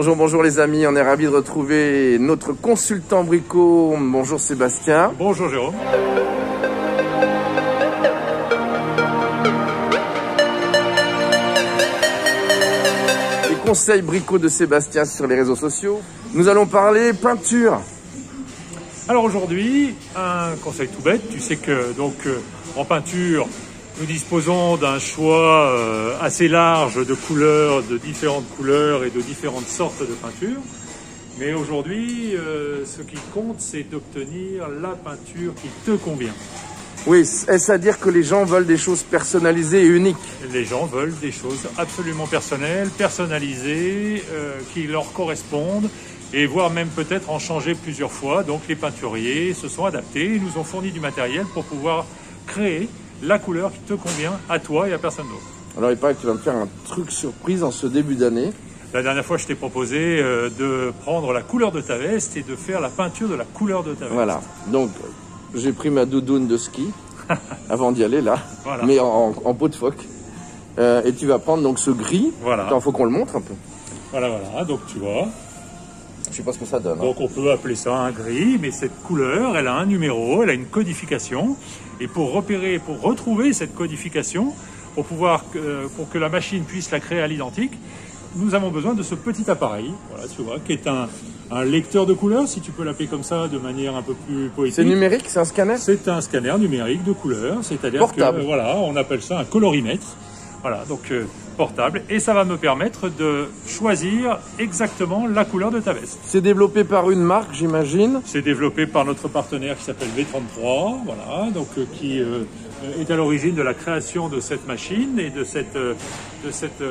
Bonjour, bonjour les amis, on est ravis de retrouver notre consultant Brico. Bonjour Sébastien. Bonjour Jérôme. Les conseils Brico de Sébastien sur les réseaux sociaux. Nous allons parler peinture. Alors aujourd'hui, un conseil tout bête. Tu sais que donc euh, en peinture, nous disposons d'un choix euh, assez large de couleurs, de différentes couleurs et de différentes sortes de peinture. Mais aujourd'hui, euh, ce qui compte, c'est d'obtenir la peinture qui te convient. Oui, est-ce à dire que les gens veulent des choses personnalisées et uniques? Les gens veulent des choses absolument personnelles, personnalisées, euh, qui leur correspondent, et voire même peut-être en changer plusieurs fois. Donc les peinturiers se sont adaptés, ils nous ont fourni du matériel pour pouvoir créer la couleur qui te convient à toi et à personne d'autre. Alors il paraît que tu vas me faire un truc surprise en ce début d'année. La dernière fois, je t'ai proposé euh, de prendre la couleur de ta veste et de faire la peinture de la couleur de ta veste. Voilà, donc j'ai pris ma doudoune de ski avant d'y aller là, Voilà. mais en, en peau de phoque. Euh, et tu vas prendre donc ce gris. Voilà. Attends, faut qu'on le montre un peu. Voilà, voilà. Donc tu vois. Je sais pas ce que ça donne. hein. Donc on peut appeler ça un gris, mais cette couleur, elle a un numéro, elle a une codification. Et pour repérer, pour retrouver cette codification, pour pouvoir que, pour que la machine puisse la créer à l'identique, nous avons besoin de ce petit appareil, voilà, tu vois, qui est un, un lecteur de couleurs, si tu peux l'appeler comme ça, de manière un peu plus C'est poétique. numérique, c'est un scanner? C'est un scanner numérique de couleurs, c'est-à-dire que voilà, on appelle ça un colorimètre. Voilà, donc euh, portable, et ça va me permettre de choisir exactement la couleur de ta veste. C'est développé par une marque, j'imagine. C'est développé par notre partenaire qui s'appelle V33, voilà, donc euh, qui euh, est à l'origine de la création de cette machine et de cette, de cette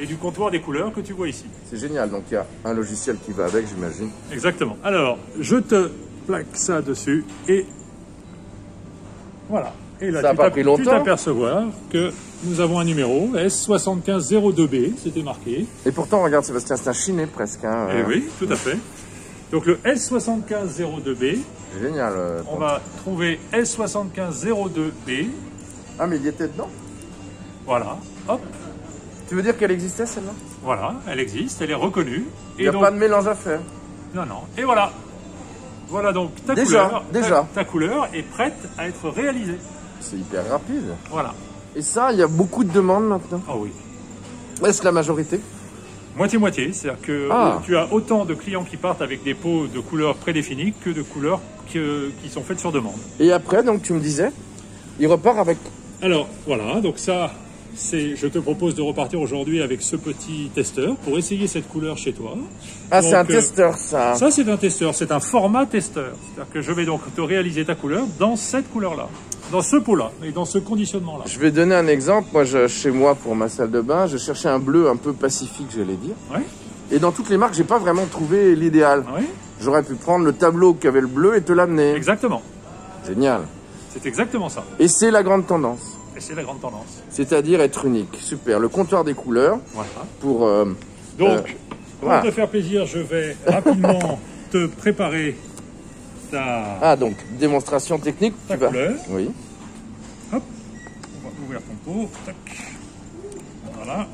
et du comptoir des couleurs que tu vois ici. C'est génial, donc il y a un logiciel qui va avec, j'imagine. Exactement. Alors, je te plaque ça dessus et voilà. Et là, Ça a tu pas pris longtemps tu t'apercevoir que nous avons un numéro S7502B, c'était marqué. Et pourtant, regarde Sébastien, c'est un chiné presque. Hein, Eh euh, oui, tout à fait. Donc le S7502B, Génial. euh, on va trouver S7502B. Ah, mais il y était dedans Voilà, hop, Tu veux dire qu'elle existait celle-là? Voilà, elle existe, elle est reconnue. Il n'y a donc, pas de mélange à faire. non, non, et voilà. Voilà donc ta Déjà, couleur. déjà. Ta, ta couleur est prête à être réalisée. C'est hyper rapide. Voilà. Et ça, il y a beaucoup de demandes maintenant. Ah oui. Est-ce la majorité? Moitié-moitié, c'est-à-dire que Ah. euh, tu as autant de clients qui partent avec des pots de couleurs prédéfinies que de couleurs que- qui sont faites sur demande. Et après, donc tu me disais, il repart avec. Alors voilà, donc ça, c'est, je te propose de repartir aujourd'hui avec ce petit testeur pour essayer cette couleur chez toi. Ah, c'est un euh, testeur, ça. Ça, c'est un testeur, c'est un format testeur. C'est-à-dire que je vais donc te réaliser ta couleur dans cette couleur-là, dans ce pot-là et dans ce conditionnement-là. Je vais donner un exemple. Moi, je- chez moi, pour ma salle de bain, je cherchais un bleu un peu pacifique, j'allais dire. Et dans toutes les marques, j'ai pas vraiment trouvé l'idéal. J'aurais pu prendre le tableau qui avait le bleu et te l'amener. exactement. Génial. C'est exactement ça. Et c'est la grande tendance. Et c'est la grande tendance. C'est-à-dire être unique. Super. Le comptoir des couleurs Voilà. pour. euh, Donc, Euh, pour voilà. te faire plaisir, je vais rapidement te préparer Ah, donc, démonstration technique. ta tu vas. Oui. Hop, on va ouvrir ton pot. Tac. Voilà.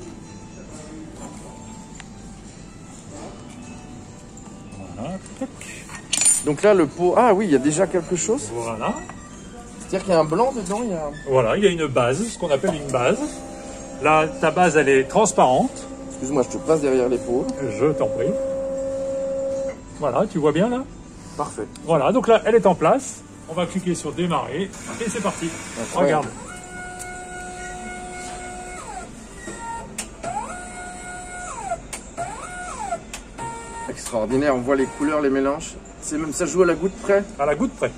Voilà, tac. Donc là, le pot. Ah oui, il y a déjà quelque chose. Voilà. C'est-à-dire qu'il y a un blanc dedans. Il y a... Voilà, il y a une base, ce qu'on appelle une base. Là, ta base, elle est transparente. Excuse-moi, je te passe derrière les pots. Je t'en prie. Voilà, tu vois bien là? Parfait. Voilà, donc là, elle est en place. On va cliquer sur démarrer et c'est parti. Incroyable. Regarde. Extraordinaire. On voit les couleurs, les mélanges. C'est même ça joue à la goutte près. À la goutte près.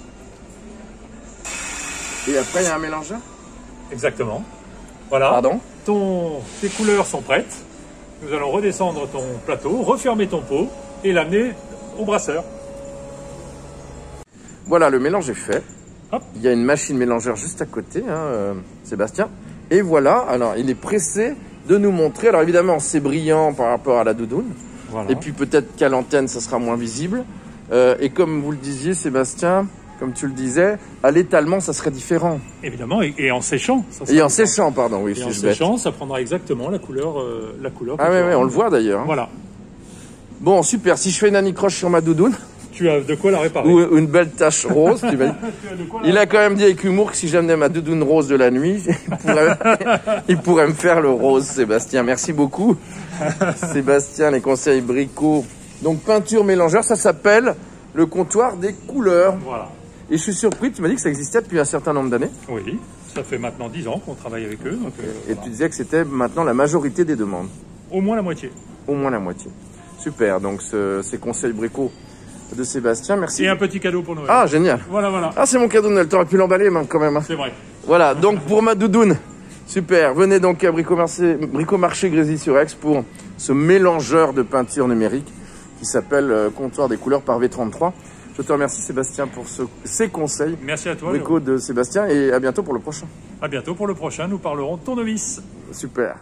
Et après, il y a un mélangeur. Exactement. Voilà. Pardon. Ton, tes couleurs sont prêtes. Nous allons redescendre ton plateau, refermer ton pot et l'amener au brasseur. Voilà, le mélange est fait. Hop. Il y a une machine mélangeur juste à côté, hein, euh, Sébastien. Et voilà, alors il est pressé de nous montrer. Alors évidemment, c'est brillant par rapport à la doudoune. Voilà. Et puis peut-être qu'à l'antenne, ça sera moins visible. Euh, et comme vous le disiez, Sébastien, comme tu le disais, à l'étalement, ça serait différent. Évidemment, et, et en séchant. ça Et en différent. séchant, pardon, oui, Et en bête. séchant, ça prendra exactement la couleur. euh, la couleur Ah ouais, auras. ouais, on le voit d'ailleurs. hein. Voilà. Bon, super. Si je fais une anicroche sur ma doudoune, Tu as de quoi la réparer. ou une belle tache rose, tu vas- il a quand même dit avec humour que si j'amenais ma doudoune rose de la nuit, il pourrait, il pourrait me faire le rose, Sébastien. Merci beaucoup. Sébastien, les conseils bricots. Donc, peinture mélangeur, ça s'appelle le comptoir des couleurs. Voilà. Et je suis surpris, tu m'as dit que ça existait depuis un certain nombre d'années. Oui, ça fait maintenant 10 ans qu'on travaille avec eux. Donc, euh, Et tu disais que c'était maintenant la majorité des demandes. Au moins la moitié. Au moins la moitié. Super, donc ce- ces conseils bricots de Sébastien, merci. Et un petit cadeau pour Noël. Ah, génial. Voilà, voilà. Ah, c'est mon cadeau de Noël, t'aurais pu l'emballer même, quand même. hein. C'est vrai. Voilà, donc pour ma doudoune, super. Venez donc à Bricomarché, Bricomarché Grésy-sur-Aix pour ce mélangeur de peinture numérique qui s'appelle euh, Comptoir des couleurs par V33. Je te remercie Sébastien pour ce- ces conseils Merci à toi. Léo. bricots de Sébastien et à bientôt pour le prochain. À bientôt pour le prochain. Nous parlerons de tournevis. Super.